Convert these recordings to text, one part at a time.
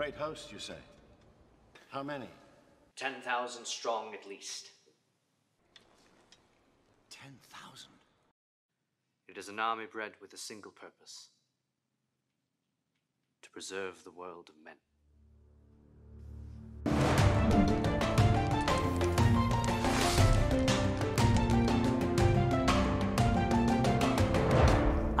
great host, you say? How many? 10,000 strong at least. 10,000. It is an army bred with a single purpose to preserve the world of men.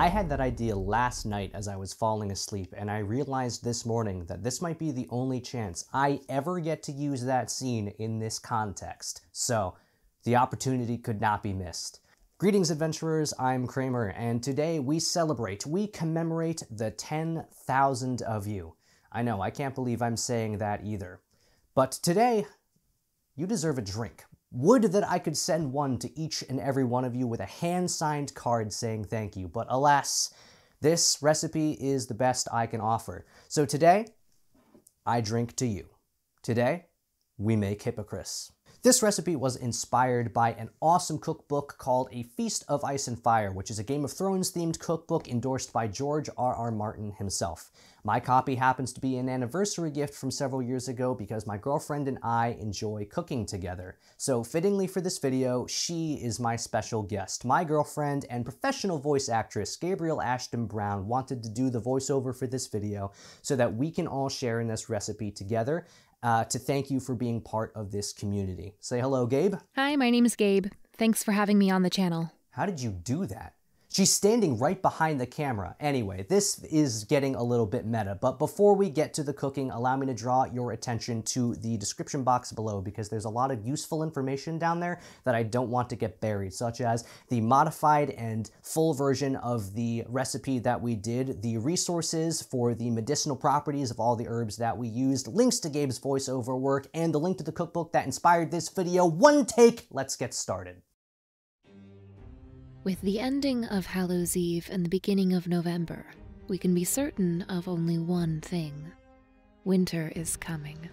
I had that idea last night as I was falling asleep, and I realized this morning that this might be the only chance I ever get to use that scene in this context. So, the opportunity could not be missed. Greetings, adventurers. I'm Kramer, and today we celebrate, we commemorate the 10,000 of you. I know, I can't believe I'm saying that either. But today, you deserve a drink. Would that I could send one to each and every one of you with a hand-signed card saying thank you, but alas, this recipe is the best I can offer. So today, I drink to you. Today, we make hippocras. This recipe was inspired by an awesome cookbook called A Feast of Ice and Fire, which is a Game of Thrones themed cookbook endorsed by George R. R. Martin himself. My copy happens to be an anniversary gift from several years ago because my girlfriend and I enjoy cooking together. So fittingly for this video, she is my special guest. My girlfriend and professional voice actress Gabriel Ashton Brown wanted to do the voiceover for this video so that we can all share in this recipe together uh, to thank you for being part of this community. Say hello, Gabe. Hi, my name is Gabe. Thanks for having me on the channel. How did you do that? She's standing right behind the camera. Anyway, this is getting a little bit meta, but before we get to the cooking, allow me to draw your attention to the description box below because there's a lot of useful information down there that I don't want to get buried, such as the modified and full version of the recipe that we did, the resources for the medicinal properties of all the herbs that we used, links to Gabe's voiceover work, and the link to the cookbook that inspired this video. One take, let's get started. With the ending of Hallows Eve and the beginning of November, we can be certain of only one thing winter is coming.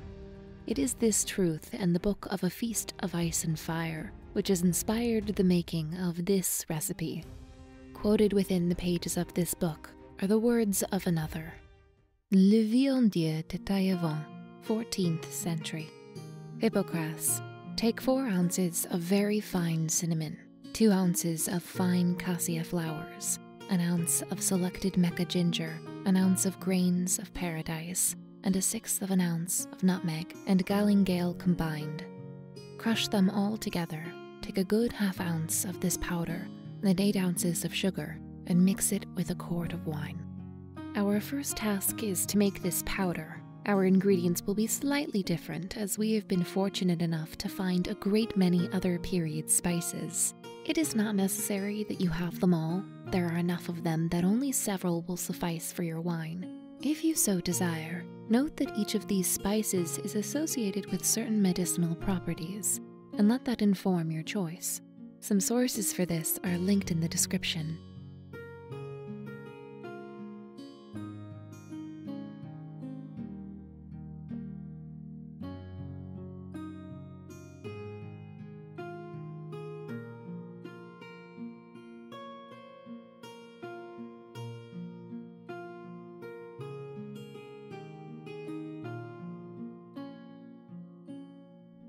It is this truth and the book of A Feast of Ice and Fire which has inspired the making of this recipe. Quoted within the pages of this book are the words of another Le Viandier de Taillevent, 14th century. Hippocras, take four ounces of very fine cinnamon 2 ounces of fine cassia flowers, an ounce of selected Mecca ginger, an ounce of grains of paradise, and a sixth of an ounce of nutmeg and galingale combined. Crush them all together. Take a good half ounce of this powder, then 8 ounces of sugar, and mix it with a quart of wine. Our first task is to make this powder. Our ingredients will be slightly different as we have been fortunate enough to find a great many other period spices. It is not necessary that you have them all. There are enough of them that only several will suffice for your wine. If you so desire, note that each of these spices is associated with certain medicinal properties, and let that inform your choice. Some sources for this are linked in the description.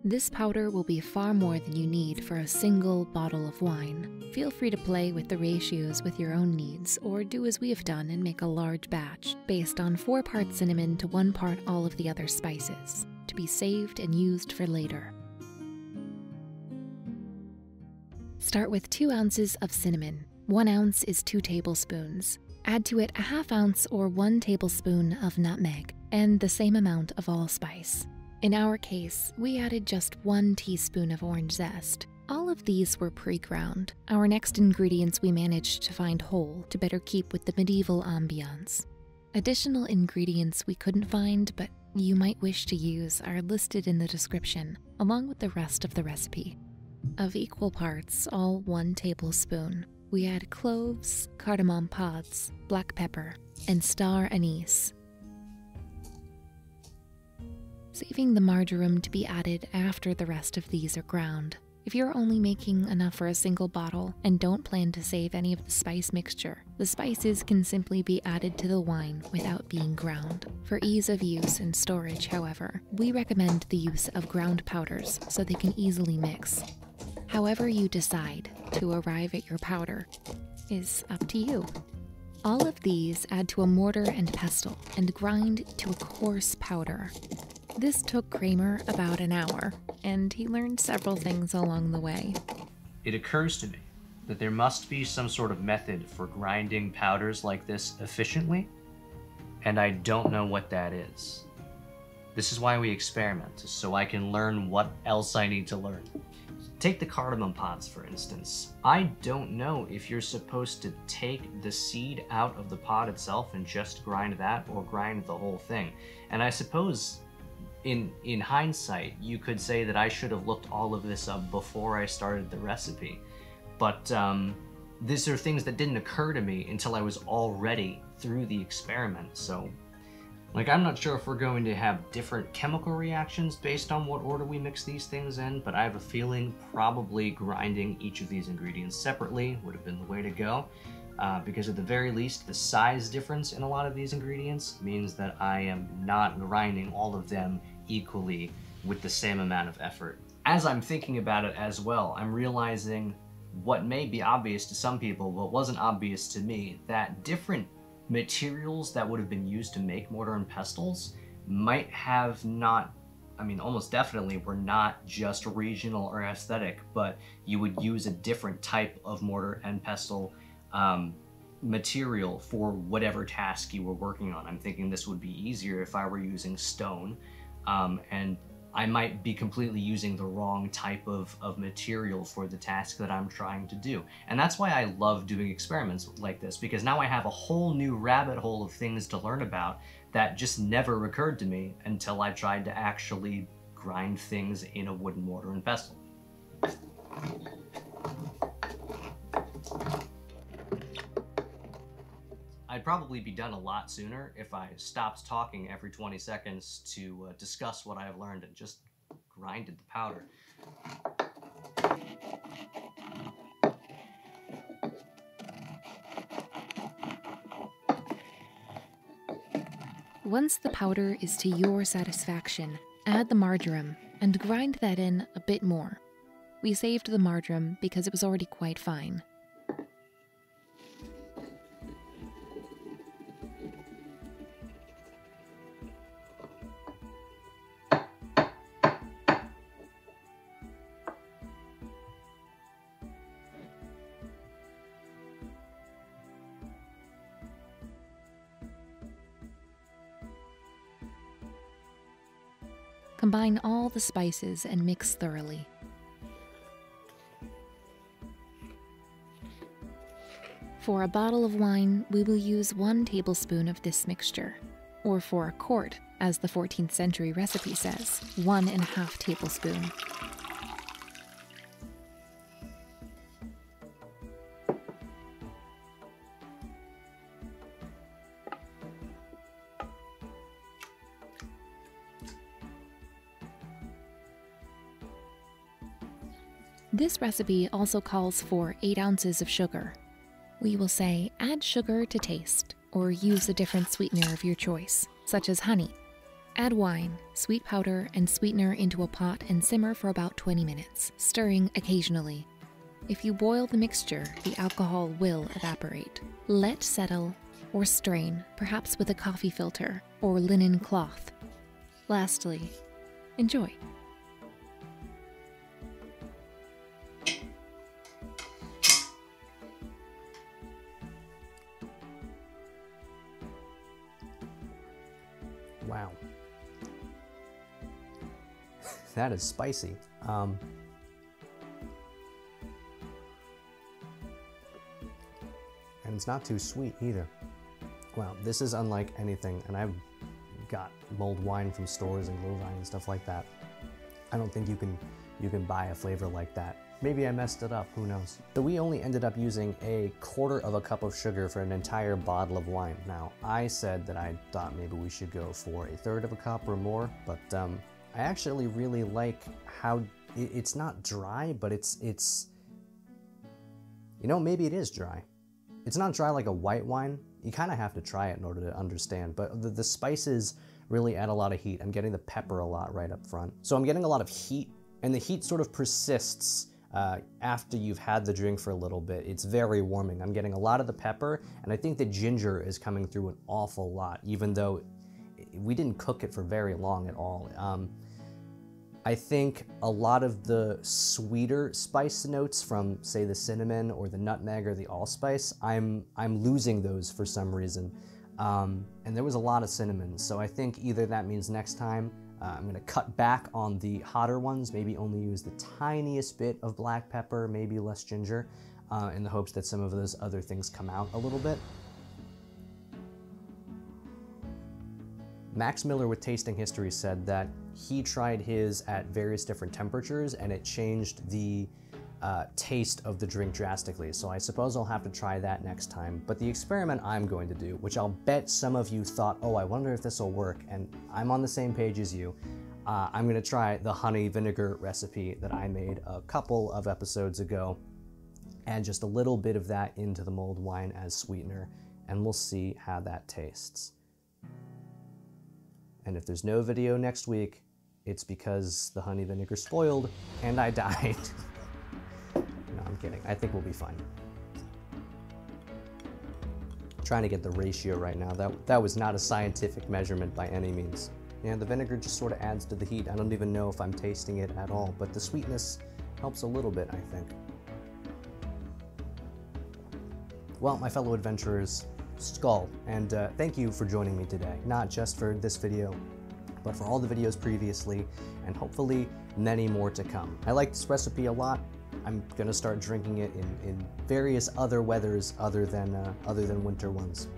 This powder will be far more than you need for a single bottle of wine. Feel free to play with the ratios with your own needs, or do as we have done and make a large batch, based on 4 parts cinnamon to 1 part all of the other spices, to be saved and used for later. Start with 2 ounces of cinnamon. 1 ounce is 2 tablespoons. Add to it a half ounce or 1 tablespoon of nutmeg, and the same amount of allspice. In our case, we added just one teaspoon of orange zest. All of these were pre ground. Our next ingredients we managed to find whole to better keep with the medieval ambiance. Additional ingredients we couldn't find but you might wish to use are listed in the description, along with the rest of the recipe. Of equal parts, all one tablespoon, we add cloves, cardamom pods, black pepper, and star anise, saving the marjoram to be added after the rest of these are ground. If you're only making enough for a single bottle and don't plan to save any of the spice mixture, the spices can simply be added to the wine without being ground. For ease of use and storage, however, we recommend the use of ground powders so they can easily mix. However, you decide to arrive at your powder is up to you. All of these add to a mortar and pestle and grind to a coarse powder. This took Kramer about an hour, and he learned several things along the way. It occurs to me that there must be some sort of method for grinding powders like this efficiently, and I don't know what that is. This is why we experiment, so I can learn what else I need to learn. Take the cardamom pods, for instance. I don't know if you're supposed to take the seed out of the pod itself and just grind that or grind the whole thing. And I suppose in in hindsight, you could say that I should have looked all of this up before I started the recipe. But um, these are things that didn't occur to me until I was already through the experiment. So like, I'm not sure if we're going to have different chemical reactions based on what order we mix these things in, but I have a feeling probably grinding each of these ingredients separately would have been the way to go. Uh, because at the very least, the size difference in a lot of these ingredients means that I am not grinding all of them equally with the same amount of effort. As I'm thinking about it as well, I'm realizing what may be obvious to some people, but wasn't obvious to me, that different materials that would have been used to make mortar and pestles might have not I mean, almost definitely were not just regional or aesthetic, but you would use a different type of mortar and pestle um, material for whatever task you were working on. I'm thinking this would be easier if I were using stone, um, and I might be completely using the wrong type of, of material for the task that I'm trying to do. And that's why I love doing experiments like this, because now I have a whole new rabbit hole of things to learn about that just never occurred to me until I tried to actually grind things in a wooden mortar and pestle. I'd probably be done a lot sooner if I stopped talking every 20 seconds to uh, discuss what I have learned and just grinded the powder. Once the powder is to your satisfaction, add the marjoram and grind that in a bit more. We saved the marjoram because it was already quite fine. Combine all the spices and mix thoroughly. For a bottle of wine, we will use one tablespoon of this mixture. Or for a quart, as the 14th century recipe says, one and a half tablespoon. This recipe also calls for 8 ounces of sugar. We will say add sugar to taste, or use a different sweetener of your choice, such as honey. Add wine, sweet powder, and sweetener into a pot and simmer for about 20 minutes, stirring occasionally. If you boil the mixture, the alcohol will evaporate. Let settle or strain, perhaps with a coffee filter or linen cloth. Lastly, enjoy. Wow. that is spicy. Um, and it's not too sweet either. Wow, this is unlike anything, and I've got mulled wine from stores and Glühwein and stuff like that. I don't think you can you can buy a flavor like that. Maybe I messed it up, who knows. So we only ended up using a quarter of a cup of sugar for an entire bottle of wine. Now, I said that I thought maybe we should go for a third of a cup or more, but um, I actually really like how it, it's not dry, but it's it's you know maybe it is dry. It's not dry like a white wine. You kind of have to try it in order to understand. But the, the spices really add a lot of heat. I'm getting the pepper a lot right up front. So I'm getting a lot of heat, and the heat sort of persists uh, after you've had the drink for a little bit. It's very warming. I'm getting a lot of the pepper, and I think the ginger is coming through an awful lot, even though we didn't cook it for very long at all. Um, I think a lot of the sweeter spice notes from, say, the cinnamon or the nutmeg or the allspice, I'm I'm losing those for some reason. Um, and there was a lot of cinnamon, so I think either that means next time uh, I'm gonna cut back on the hotter ones, maybe only use the tiniest bit of black pepper, maybe less ginger, uh, in the hopes that some of those other things come out a little bit. Max Miller with Tasting History said that he tried his at various different temperatures and it changed the uh, taste of the drink drastically. So I suppose I'll have to try that next time. But the experiment I'm going to do, which I'll bet some of you thought, oh, I wonder if this will work, and I'm on the same page as you. Uh, I'm going to try the honey vinegar recipe that I made a couple of episodes ago. Add just a little bit of that into the mulled wine as sweetener, and we'll see how that tastes. And if there's no video next week, it's because the honey vinegar spoiled and I died. Kidding. I think we'll be fine. trying to get the ratio right now. That, that was not a scientific measurement by any means. Yeah, the vinegar just sort of adds to the heat. I don't even know if I'm tasting it at all, but the sweetness helps a little bit, I think. Well, my fellow adventurers, Skull, and uh, thank you for joining me today, not just for this video, but for all the videos previously, and hopefully many more to come. I like this recipe a lot. I'm gonna start drinking it in, in various other weathers other than, uh, other than winter ones.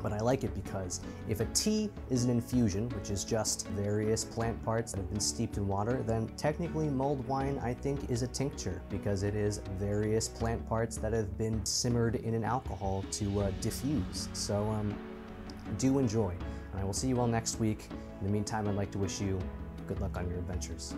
But I like it because if a tea is an infusion, which is just various plant parts that have been steeped in water, then technically mulled wine I think is a tincture because it is various plant parts that have been simmered in an alcohol to uh, diffuse. So um, do enjoy. And I will see you all next week. In the meantime, I'd like to wish you good luck on your adventures.